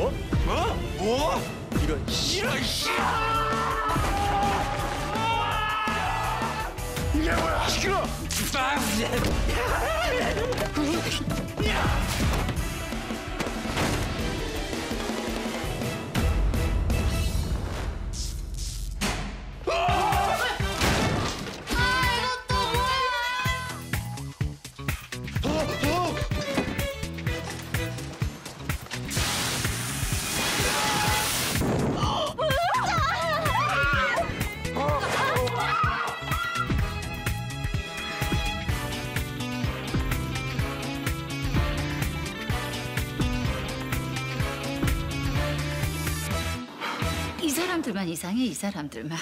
おおお広い広い広いいやほら引くろバーン 이 사람들만 이상해 이 사람들만